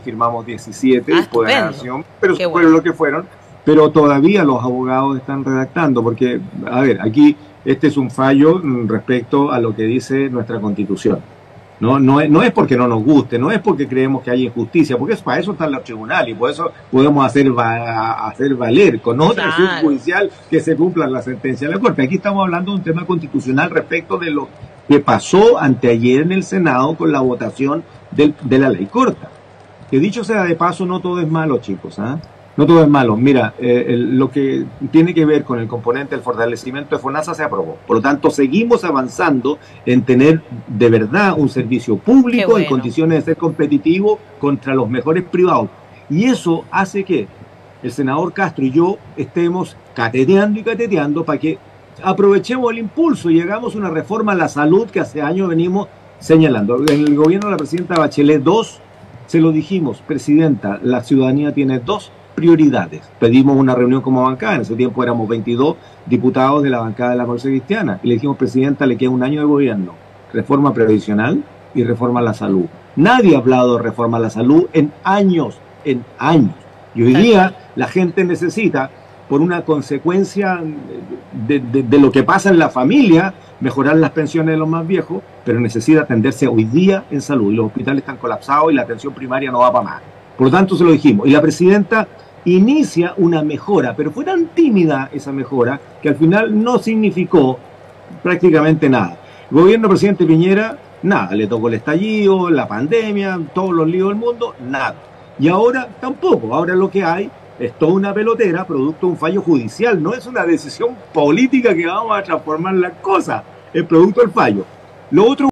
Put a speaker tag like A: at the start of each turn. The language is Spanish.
A: firmamos 17
B: Ah,
A: después de la
B: estupendo.
A: nación, pero
B: Qué
A: fueron
B: bueno.
A: lo que fueron. Pero todavía los abogados están redactando, porque, a ver, aquí este es un fallo mm, respecto a lo que dice nuestra constitución. No, no, es, no es porque no nos guste, no es porque creemos que hay injusticia, porque es, para eso están los tribunales y por eso podemos hacer, va- hacer valer con otra acción
B: Claro.
A: judicial que se cumpla la sentencia de la Corte. Aquí estamos hablando de un tema constitucional respecto de lo que pasó anteayer en el Senado con la votación del- de la ley corta. Que dicho sea de paso, no todo es malo, chicos. ¿ah? No todo es malo. Mira, eh, el- lo que tiene que ver con el componente del fortalecimiento de FONASA se aprobó. Por lo tanto, seguimos avanzando en tener de verdad un servicio público
B: bueno.
A: en condiciones de ser competitivo contra los mejores privados. Y eso hace que el senador Castro y yo estemos cateteando y cateteando para que aprovechemos el impulso y hagamos una reforma a la salud que hace años venimos señalando. En el gobierno de la presidenta Bachelet 2 se lo dijimos, presidenta, la ciudadanía tiene dos prioridades. Pedimos una reunión como bancada, en ese tiempo éramos 22 diputados de la bancada de la Fuerza Cristiana, y le dijimos, presidenta, le queda un año de gobierno, reforma previsional y reforma a la salud. Nadie ha hablado de reforma a la salud en años, en años. Y hoy día la gente necesita, por una consecuencia de, de- lo que pasa en la familia, mejorar las pensiones de los más viejos, pero necesita atenderse hoy día en salud. Los hospitales están colapsados y la atención primaria no va para más. Por lo tanto, se lo dijimos. Y la presidenta inicia una mejora, pero fue tan tímida esa mejora que al final no significó prácticamente nada. El gobierno del presidente Piñera, nada, le tocó el estallido, la pandemia, todos los líos del mundo, nada. Y ahora tampoco, ahora lo que hay es toda una pelotera producto de un fallo judicial, no es una decisión política que vamos a transformar las cosas, es producto del fallo. Lo otro